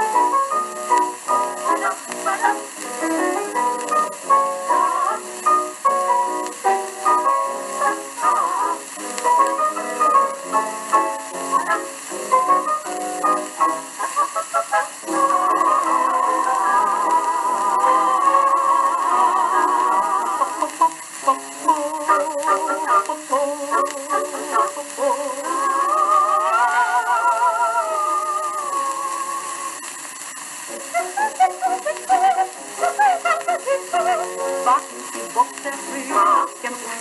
Bye.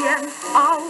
jem, au,